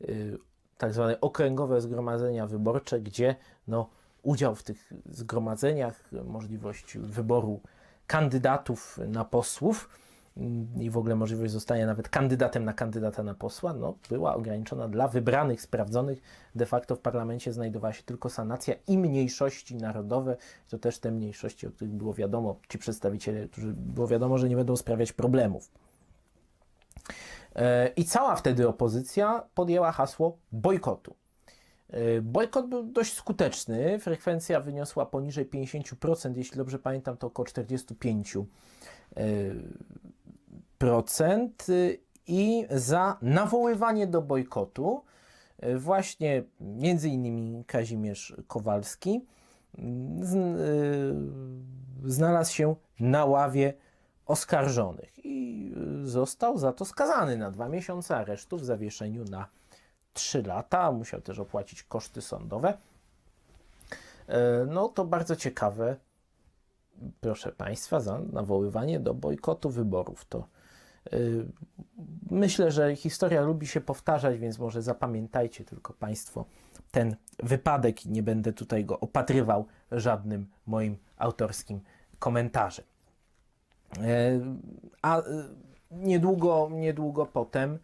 A: yy, tak zwane okręgowe zgromadzenia wyborcze, gdzie no, udział w tych zgromadzeniach, możliwość wyboru kandydatów na posłów i w ogóle możliwość zostania nawet kandydatem na kandydata na posła, no, była ograniczona dla wybranych, sprawdzonych. De facto w parlamencie znajdowała się tylko sanacja i mniejszości narodowe. To też te mniejszości, o których było wiadomo, ci przedstawiciele, którzy było wiadomo, że nie będą sprawiać problemów. E, I cała wtedy opozycja podjęła hasło bojkotu. E, bojkot był dość skuteczny. Frekwencja wyniosła poniżej 50%, jeśli dobrze pamiętam, to około 45% Y, i za nawoływanie do bojkotu y, właśnie między innymi Kazimierz Kowalski y, znalazł się na ławie oskarżonych i został za to skazany na dwa miesiące aresztu w zawieszeniu na trzy lata. Musiał też opłacić koszty sądowe. No to bardzo ciekawe, proszę Państwa, za nawoływanie do bojkotu wyborów. To myślę, że historia lubi się powtarzać, więc może zapamiętajcie tylko Państwo ten wypadek i nie będę tutaj go opatrywał żadnym moim autorskim komentarzem. Y, a y, niedługo, niedługo potem,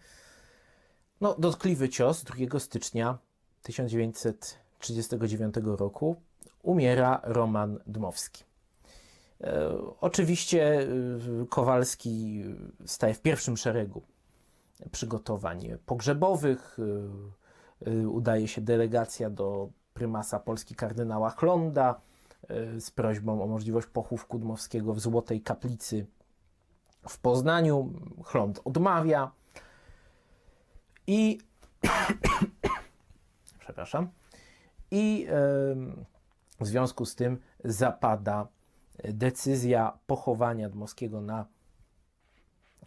A: no, dotkliwy cios 2 stycznia 1939 roku umiera Roman Dmowski. E, oczywiście e, Kowalski staje w pierwszym szeregu przygotowań pogrzebowych. E, udaje się delegacja do prymasa Polski kardynała Chlonda z prośbą o możliwość pochówku Dmowskiego w Złotej Kaplicy w Poznaniu. Chląd odmawia i przepraszam i w związku z tym zapada decyzja pochowania Dmowskiego na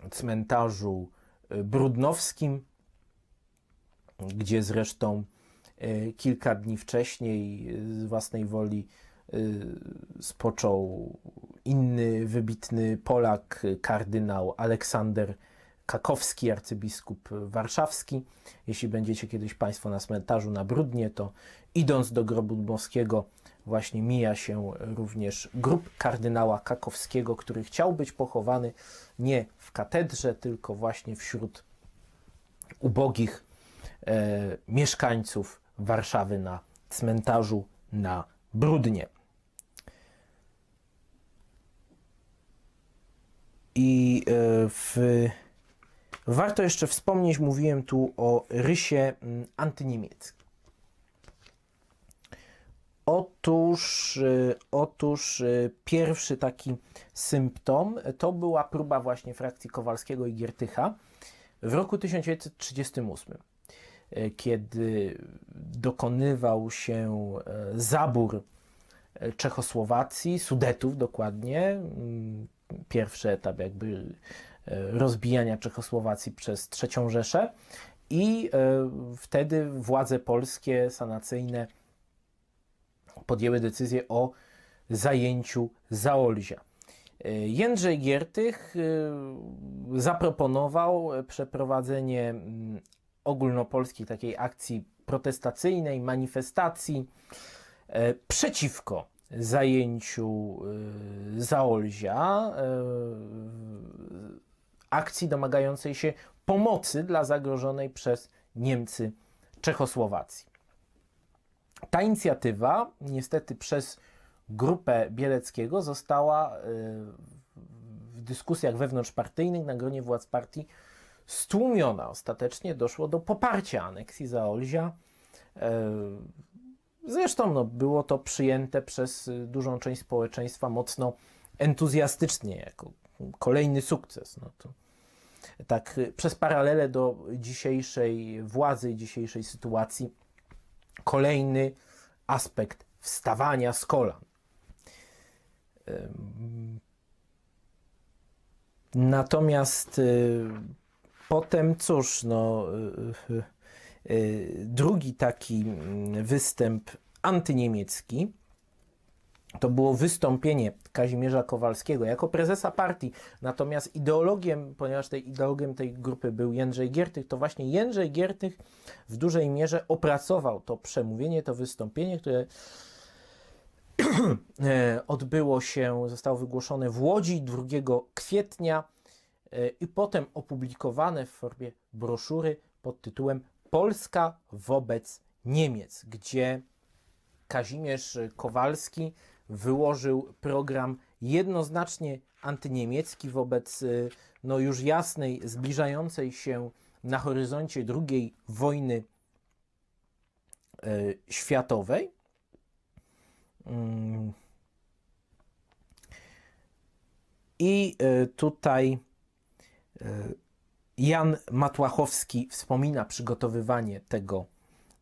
A: cmentarzu e, brudnowskim, gdzie zresztą e, kilka dni wcześniej z własnej woli e, spoczął inny wybitny Polak, kardynał Aleksander Kakowski, arcybiskup warszawski. Jeśli będziecie kiedyś Państwo na cmentarzu na Brudnie, to idąc do grobu Dmowskiego właśnie mija się również grup kardynała Kakowskiego, który chciał być pochowany nie w katedrze, tylko właśnie wśród ubogich e, mieszkańców Warszawy na cmentarzu na Brudnie. I e, w, warto jeszcze wspomnieć, mówiłem tu o rysie mm, antyniemieckim. Otóż, y, otóż y, pierwszy taki symptom to była próba właśnie frakcji Kowalskiego i Giertycha w roku 1938. kiedy dokonywał się zabór Czechosłowacji, Sudetów dokładnie. Mm, pierwszy etap jakby rozbijania Czechosłowacji przez III Rzeszę i wtedy władze polskie, sanacyjne podjęły decyzję o zajęciu Zaolzia. Jędrzej Giertych y, zaproponował przeprowadzenie mm, ogólnopolskiej takiej akcji protestacyjnej, manifestacji e, przeciwko zajęciu Zaolzia, e, akcji domagającej się pomocy dla zagrożonej przez Niemcy Czechosłowacji. Ta inicjatywa niestety przez grupę Bieleckiego została y, w dyskusjach wewnątrzpartyjnych na gronie władz partii stłumiona. Ostatecznie doszło do poparcia aneksji Zaolzia. Y, zresztą no, było to przyjęte przez dużą część społeczeństwa mocno entuzjastycznie, jako kolejny sukces. No to, tak, przez paralelę do dzisiejszej władzy dzisiejszej sytuacji, kolejny aspekt wstawania z kolan. Natomiast y, potem, cóż, no, y, y, drugi taki mm, występ antyniemiecki to było wystąpienie Kazimierza Kowalskiego jako prezesa partii. Natomiast ideologiem, ponieważ tej ideologiem tej grupy był Jędrzej Giertych, to właśnie Jędrzej Giertych w dużej mierze opracował to przemówienie, to wystąpienie, które E, odbyło się, zostało wygłoszone w Łodzi 2 kwietnia e, i potem opublikowane w formie broszury pod tytułem Polska wobec Niemiec, gdzie Kazimierz Kowalski wyłożył program jednoznacznie antyniemiecki wobec e, no już jasnej, zbliżającej się na horyzoncie II wojny światowej. Mm. I e, tutaj Jan Matłachowski wspomina przygotowywanie tego,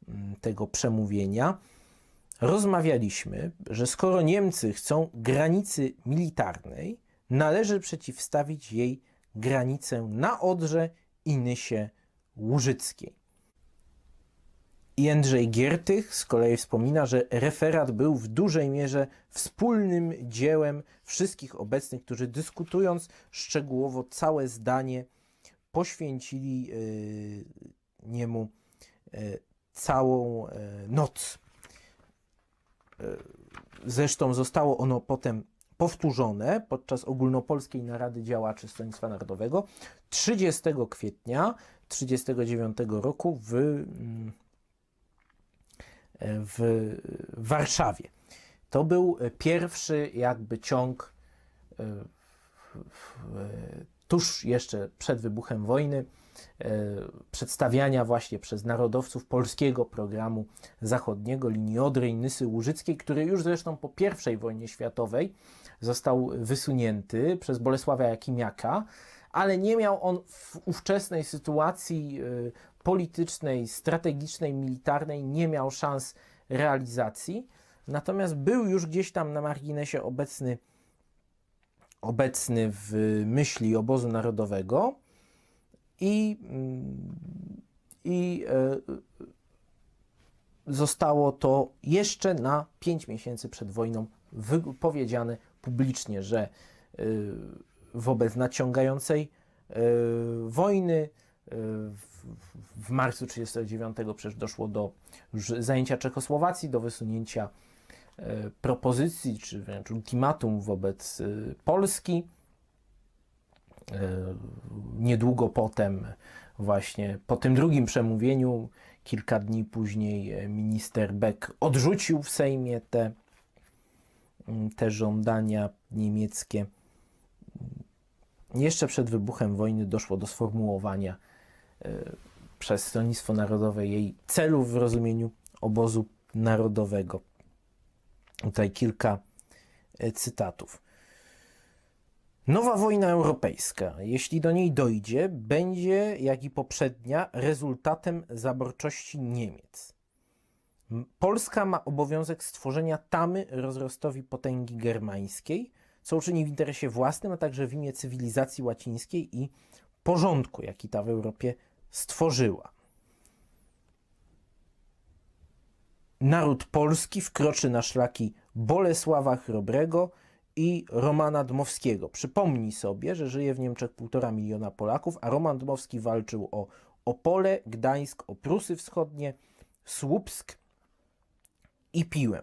A: mm, tego przemówienia. Rozmawialiśmy, że skoro Niemcy chcą granicy militarnej, należy przeciwstawić jej granicę na Odrze i Nysie Łużyckiej. Jędrzej Giertych z kolei wspomina, że referat był w dużej mierze wspólnym dziełem wszystkich obecnych, którzy dyskutując szczegółowo całe zdanie poświęcili yy, niemu yy, całą yy, noc. Zresztą zostało ono potem powtórzone podczas ogólnopolskiej narady działaczy Stronnictwa Narodowego 30 kwietnia 1939 roku w mm, w Warszawie. To był pierwszy jakby ciąg e, tuż jeszcze przed wybuchem wojny e, przedstawiania właśnie przez narodowców polskiego programu zachodniego linii Odry Nysy Łużyckiej, który już zresztą po I wojnie światowej został wysunięty przez Bolesława Jakimiaka, ale nie miał on w ówczesnej sytuacji e, politycznej, strategicznej, militarnej nie miał szans realizacji, natomiast był już gdzieś tam na marginesie obecny, obecny w myśli obozu narodowego i, i e, zostało to jeszcze na 5 miesięcy przed wojną powiedziane publicznie, że e, wobec naciągającej e, wojny w marcu 1939 przecież doszło do zajęcia Czechosłowacji, do wysunięcia propozycji, czy wręcz ultimatum wobec Polski. E, niedługo potem, właśnie po tym drugim przemówieniu, kilka dni później, minister Beck odrzucił w Sejmie te, te żądania niemieckie. Jeszcze przed wybuchem wojny doszło do sformułowania przez Stronnictwo Narodowe jej celów w rozumieniu obozu narodowego. Tutaj kilka e, cytatów. Nowa wojna europejska, jeśli do niej dojdzie, będzie, jak i poprzednia, rezultatem zaborczości Niemiec. Polska ma obowiązek stworzenia tamy rozrostowi potęgi germańskiej, co uczyni w interesie własnym, a także w imię cywilizacji łacińskiej i porządku, jaki ta w Europie stworzyła. Naród polski wkroczy na szlaki Bolesława Chrobrego i Romana Dmowskiego. Przypomnij sobie, że żyje w Niemczech półtora miliona Polaków, a Roman Dmowski walczył o Opole, Gdańsk, o Prusy Wschodnie, Słupsk i Piłę.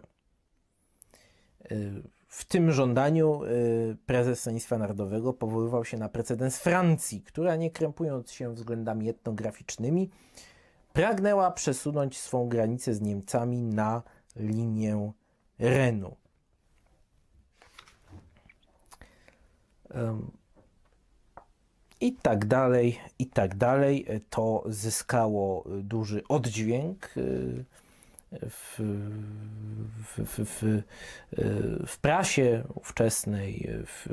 A: Y, w tym żądaniu y, prezes Stronnictwa Narodowego powoływał się na precedens Francji, która nie krępując się względami etnograficznymi, pragnęła przesunąć swą granicę z Niemcami na linię Renu. I tak dalej, i tak dalej. To zyskało duży oddźwięk y, w, w, w, w prasie ówczesnej, w,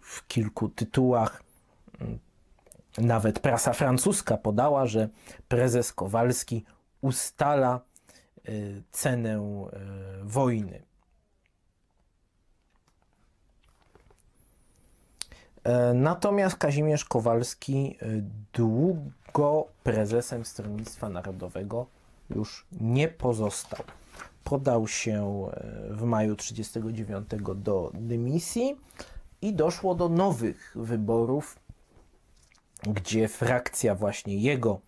A: w kilku tytułach. Nawet prasa francuska podała, że prezes Kowalski ustala y, cenę y, wojny. Natomiast Kazimierz Kowalski y, długo prezesem Stronnictwa Narodowego już nie pozostał. Podał się e, w maju 1939 do dymisji i doszło do nowych wyborów, gdzie frakcja właśnie jego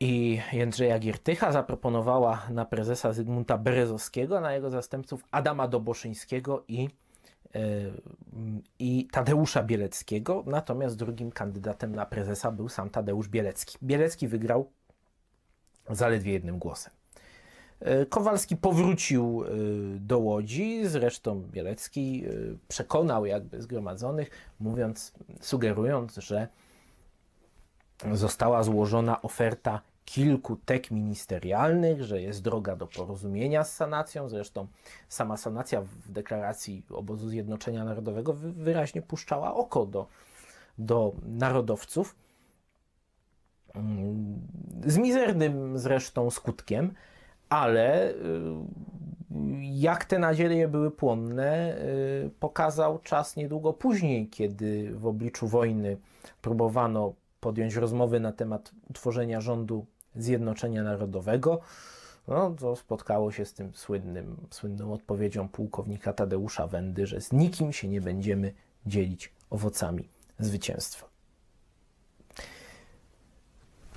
A: i Jędrzeja Giertycha zaproponowała na prezesa Zygmunta Berezowskiego, a na jego zastępców Adama Doboszyńskiego i, i Tadeusza Bieleckiego. Natomiast drugim kandydatem na prezesa był sam Tadeusz Bielecki. Bielecki wygrał zaledwie jednym głosem. E, Kowalski powrócił e, do Łodzi, zresztą Bielecki e, przekonał jakby zgromadzonych, mówiąc, sugerując, że została złożona oferta kilku tek ministerialnych, że jest droga do porozumienia z sanacją. Zresztą sama sanacja w deklaracji obozu Zjednoczenia Narodowego wyraźnie puszczała oko do, do narodowców z mizernym zresztą skutkiem, ale y, jak te nadzieje były płonne, y, pokazał czas niedługo później, kiedy w obliczu wojny próbowano podjąć rozmowy na temat utworzenia rządu Zjednoczenia Narodowego. No, to spotkało się z tym słynnym, słynną odpowiedzią pułkownika Tadeusza Wendy, że z nikim się nie będziemy dzielić owocami zwycięstwa.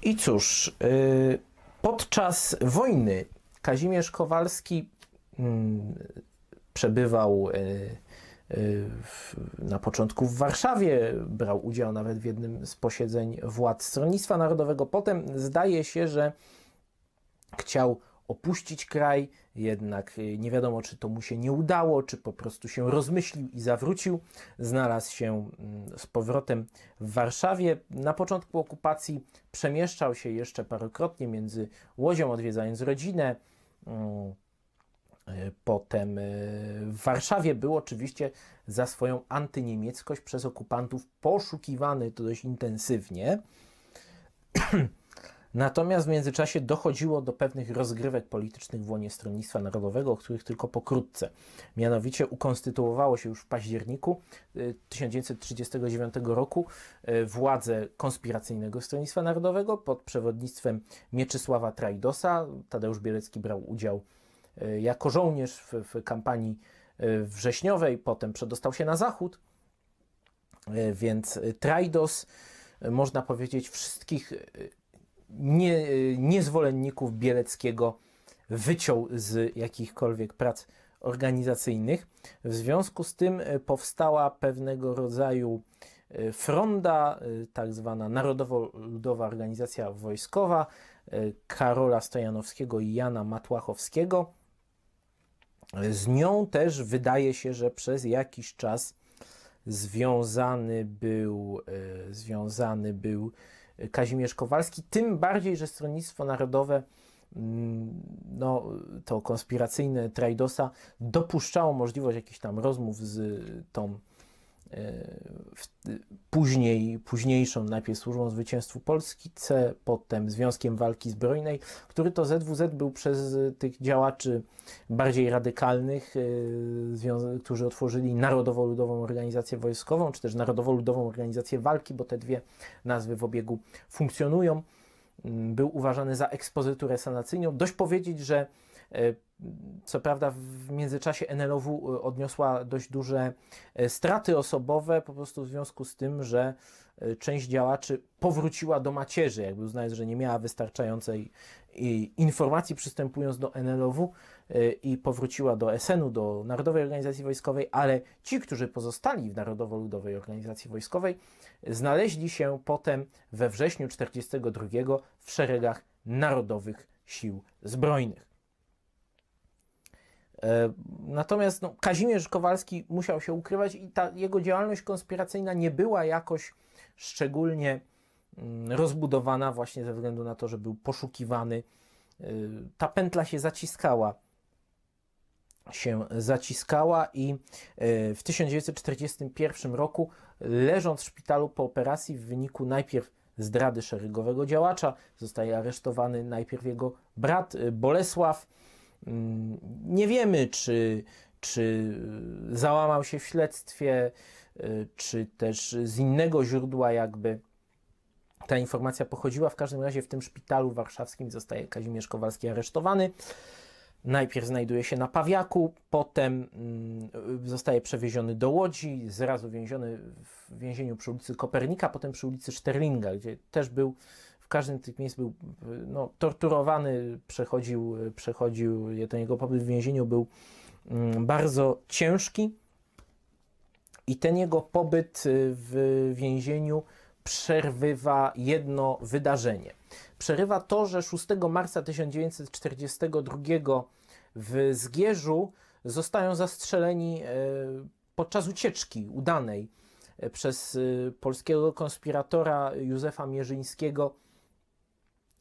A: I cóż, y, podczas wojny Kazimierz Kowalski mm, przebywał y, na początku w Warszawie, brał udział nawet w jednym z posiedzeń władz Stronnictwa Narodowego. Potem zdaje się, że chciał opuścić kraj, jednak y, nie wiadomo, czy to mu się nie udało, czy po prostu się rozmyślił i zawrócił. Znalazł się mm, z powrotem w Warszawie. Na początku okupacji przemieszczał się jeszcze parokrotnie między Łodzią, odwiedzając rodzinę. Y, potem y, w Warszawie był oczywiście za swoją antyniemieckość przez okupantów poszukiwany to dość intensywnie. Natomiast w międzyczasie dochodziło do pewnych rozgrywek politycznych w łonie Stronnictwa Narodowego, o których tylko pokrótce. Mianowicie ukonstytuowało się już w październiku 1939 y, roku władze konspiracyjnego Stronnictwa Narodowego pod przewodnictwem Mieczysława Trajdosa. Tadeusz Bielecki brał udział y, jako żołnierz w, w kampanii wrześniowej, potem przedostał się na zachód, więc Trajdos, można powiedzieć, wszystkich nie, niezwolenników Bieleckiego wyciął z jakichkolwiek prac organizacyjnych. W związku z tym e, powstała pewnego rodzaju e, fronda, e, tak zwana Narodowo-Ludowa Organizacja Wojskowa Karola Stojanowskiego i Jana Matłachowskiego. Z nią też wydaje się, że przez jakiś czas związany był, związany był Kazimierz Kowalski, tym bardziej, że Stronnictwo Narodowe mm, no, to konspiracyjne Trajdosa dopuszczało możliwość jakichś tam rozmów z tą później, późniejszą, najpierw służbą zwycięstwu Polski-C, potem Związkiem Walki Zbrojnej, który to ZWZ był przez tych działaczy bardziej radykalnych, którzy otworzyli Narodowo-Ludową Organizację Wojskową, czy też Narodowo-Ludową Organizację Walki, bo te dwie nazwy w obiegu funkcjonują. Mm, był uważany za ekspozyturę sanacyjną. Dość powiedzieć, że e, co prawda w międzyczasie NLOW e, odniosła dość duże e, straty osobowe, po prostu w związku z tym, że część działaczy powróciła do macierzy, jakby uznając, że nie miała wystarczającej informacji przystępując do NLOW i powróciła do SN-u, do Narodowej Organizacji Wojskowej, ale ci, którzy pozostali w Narodowo-Ludowej Organizacji Wojskowej, znaleźli się potem we wrześniu 1942 w szeregach Narodowych Sił Zbrojnych. E, natomiast no, Kazimierz Kowalski musiał się ukrywać i ta jego działalność konspiracyjna nie była jakoś szczególnie mm, rozbudowana właśnie ze względu na to, że był poszukiwany. E, ta pętla się zaciskała się zaciskała i e, w 1941 roku, leżąc w szpitalu po operacji w wyniku najpierw zdrady szeregowego działacza, zostaje aresztowany najpierw jego brat Bolesław. Mm, nie wiemy, czy, czy załamał się w śledztwie, e, czy też z innego źródła jakby ta informacja pochodziła. W każdym razie w tym szpitalu warszawskim zostaje Kazimierz Kowalski aresztowany. Najpierw znajduje się na Pawiaku, potem mm, zostaje przewieziony do Łodzi, zrazu więziony w więzieniu przy ulicy Kopernika, potem przy ulicy Sterlinga, gdzie też był, każdym z tych miejsc był no, torturowany, przechodził, przechodził, ten jego pobyt w więzieniu był mm, bardzo ciężki i ten jego pobyt w więzieniu przerwywa jedno wydarzenie. Przerywa to, że 6 marca 1942 w Zgierzu zostają zastrzeleni e, podczas ucieczki udanej e, przez e, polskiego konspiratora Józefa Mierzyńskiego.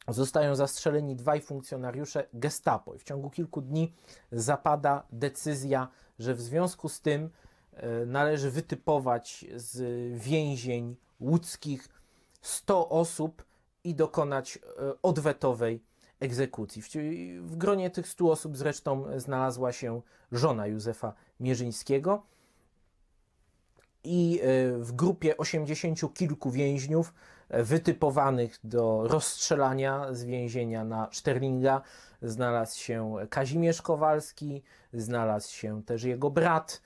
A: Zostają zastrzeleni dwaj funkcjonariusze Gestapo. I w ciągu kilku dni zapada decyzja, że w związku z tym należy wytypować z więzień łódzkich 100 osób i dokonać e, odwetowej egzekucji. W, w gronie tych 100 osób zresztą znalazła się żona Józefa Mierzyńskiego i e, w grupie 80 kilku więźniów e, wytypowanych do rozstrzelania z więzienia na Szterlinga znalazł się Kazimierz Kowalski, znalazł się też jego brat.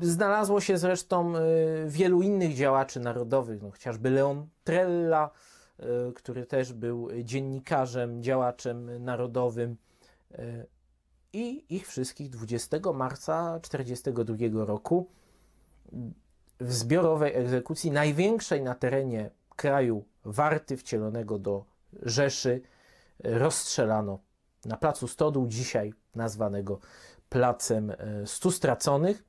A: Znalazło się zresztą wielu innych działaczy narodowych, no chociażby Leon Trella, który też był dziennikarzem, działaczem narodowym. I ich wszystkich 20 marca 1942 roku w zbiorowej egzekucji, największej na terenie kraju warty wcielonego do Rzeszy, rozstrzelano na placu Stodół, dzisiaj nazwanego Placem Stu Straconych.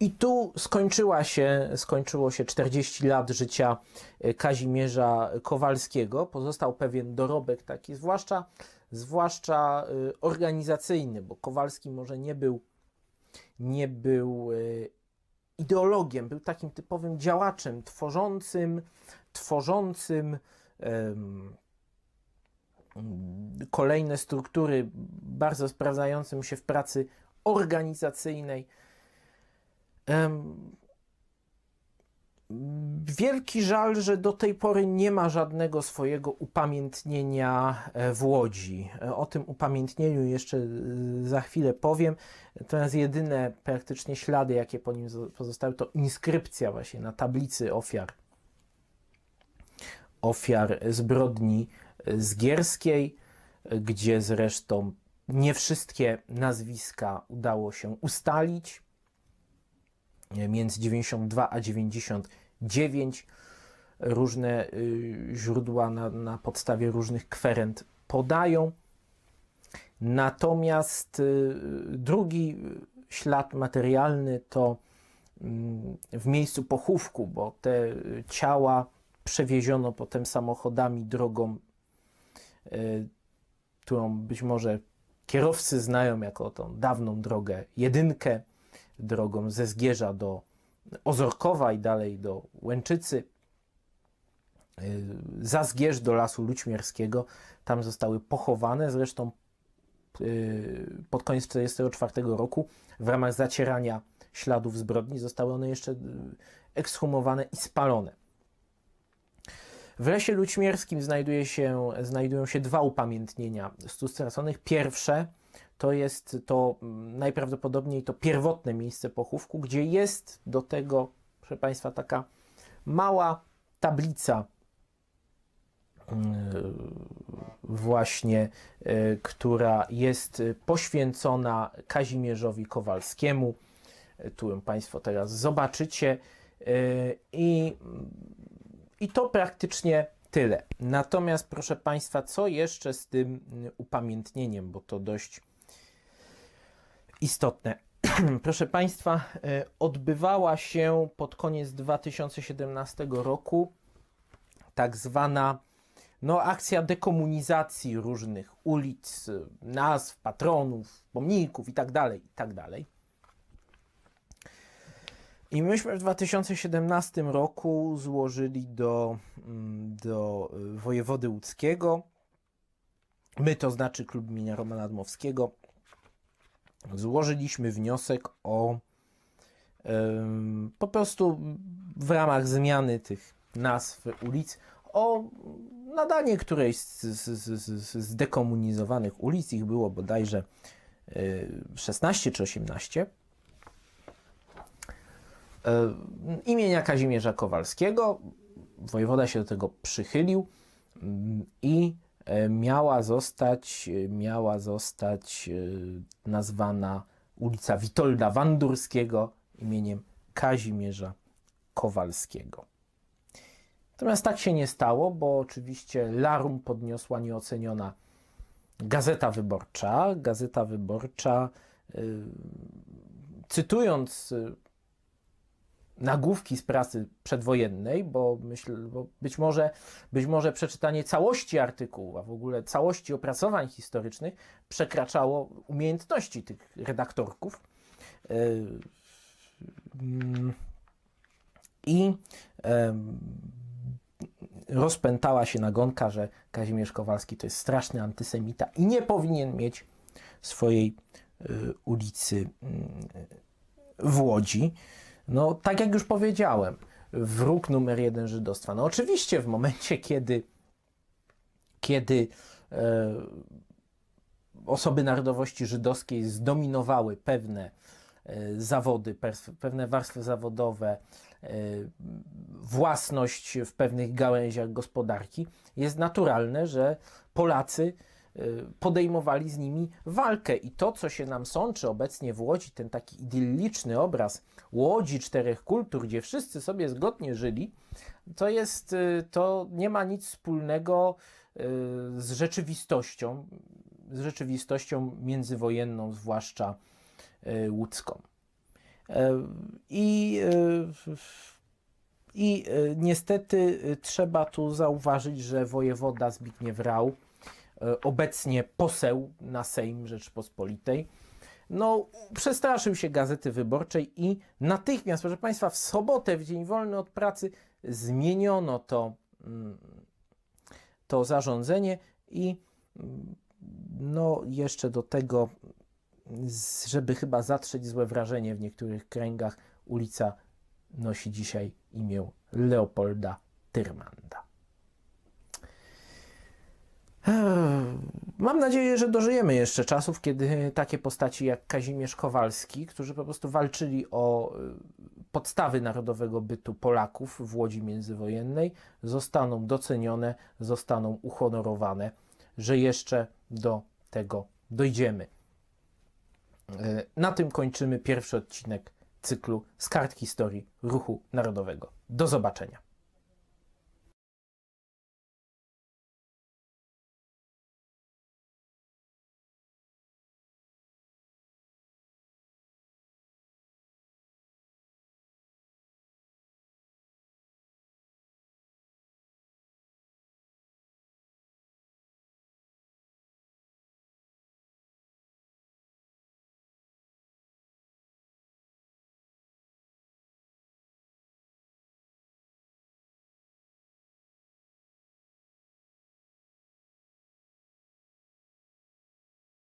A: I tu skończyła się, skończyło się 40 lat życia e, Kazimierza Kowalskiego. Pozostał pewien dorobek taki, zwłaszcza, zwłaszcza e, organizacyjny, bo Kowalski może nie był, nie był e, ideologiem, był takim typowym działaczem, tworzącym, tworzącym um, kolejne struktury, bardzo sprawdzającym się w pracy organizacyjnej. Wielki żal, że do tej pory nie ma żadnego swojego upamiętnienia e, w Łodzi. E, o tym upamiętnieniu jeszcze e, za chwilę powiem. Natomiast jedyne praktycznie ślady, jakie po nim pozostały, to inskrypcja właśnie na tablicy ofiar ofiar zbrodni zgierskiej, gdzie zresztą nie wszystkie nazwiska udało się ustalić. Między 92 a 99 różne y, źródła na, na podstawie różnych kwerent podają. Natomiast y, drugi ślad materialny to mm, w miejscu pochówku, bo te ciała przewieziono potem samochodami drogą, e, którą być może kierowcy znają jako tą dawną drogę jedynkę, drogą ze Zgierza do Ozorkowa i dalej do Łęczycy, y, za Zgierz do Lasu Lućmierskiego. Tam zostały pochowane, zresztą y, pod koniec 1944 roku w ramach zacierania śladów zbrodni zostały one jeszcze y, ekshumowane i spalone. W Lesie Lućmierskim znajduje się, znajdują się dwa upamiętnienia stu straconych. Pierwsze to jest to mm, najprawdopodobniej to pierwotne miejsce pochówku, gdzie jest do tego, proszę Państwa, taka mała tablica mm, właśnie, e, która jest poświęcona Kazimierzowi Kowalskiemu. E, tu ją Państwo teraz zobaczycie. E, I, I to praktycznie tyle. Natomiast, proszę Państwa, co jeszcze z tym upamiętnieniem, bo to dość istotne. Proszę Państwa, e, odbywała się pod koniec 2017 roku tak zwana no, akcja dekomunizacji różnych ulic, nazw, patronów, pomników itd. Tak itd. Tak I myśmy w 2017 roku złożyli do, mm, do wojewody łódzkiego, my to znaczy klub imienia Romana Dmowskiego, złożyliśmy wniosek o po prostu w ramach zmiany tych nazw ulic o nadanie którejś z, z, z, z dekomunizowanych ulic, ich było bodajże 16 czy 18, imienia Kazimierza Kowalskiego. Wojewoda się do tego przychylił i E, miała zostać, e, miała zostać e, nazwana ulica Witolda Wandurskiego imieniem Kazimierza Kowalskiego. Natomiast tak się nie stało, bo oczywiście larum podniosła nieoceniona Gazeta Wyborcza. Gazeta Wyborcza, cytując nagłówki z prasy przedwojennej, bo, myśl, bo być, może, być może przeczytanie całości artykułu, a w ogóle całości opracowań historycznych przekraczało umiejętności tych redaktorków. E, mm, I rozpętała się nagonka, że Kazimierz Kowalski to jest straszny antysemita i nie powinien mieć swojej e, ulicy mm, w Łodzi. No, tak jak już powiedziałem, wróg numer jeden żydostwa. No, oczywiście, w momencie, kiedy, kiedy e, osoby narodowości żydowskiej zdominowały pewne e, zawody, pewne warstwy zawodowe, e, własność w pewnych gałęziach gospodarki, jest naturalne, że Polacy podejmowali z nimi walkę. I to, co się nam sączy obecnie w Łodzi, ten taki idylliczny obraz Łodzi czterech kultur, gdzie wszyscy sobie zgodnie żyli, to jest, y, to nie ma nic wspólnego y, z rzeczywistością, z rzeczywistością międzywojenną, zwłaszcza łódzką. I, I niestety trzeba tu zauważyć, że wojewoda Zbigniew Rau E, obecnie poseł na Sejm Rzeczypospolitej, no, przestraszył się Gazety Wyborczej i natychmiast, proszę Państwa, w sobotę, w dzień wolny od pracy, zmieniono to, mm, to zarządzenie i mm, no, jeszcze do tego, żeby chyba zatrzeć złe wrażenie w niektórych kręgach, ulica nosi dzisiaj imię Leopolda Tyrmanda. Mam nadzieję, że dożyjemy jeszcze czasów, kiedy takie postaci jak Kazimierz Kowalski, którzy po prostu walczyli o y, podstawy narodowego bytu Polaków w Łodzi międzywojennej, zostaną docenione, zostaną uhonorowane, że jeszcze do tego dojdziemy. Y, na tym kończymy pierwszy odcinek cyklu z kart historii ruchu narodowego. Do zobaczenia.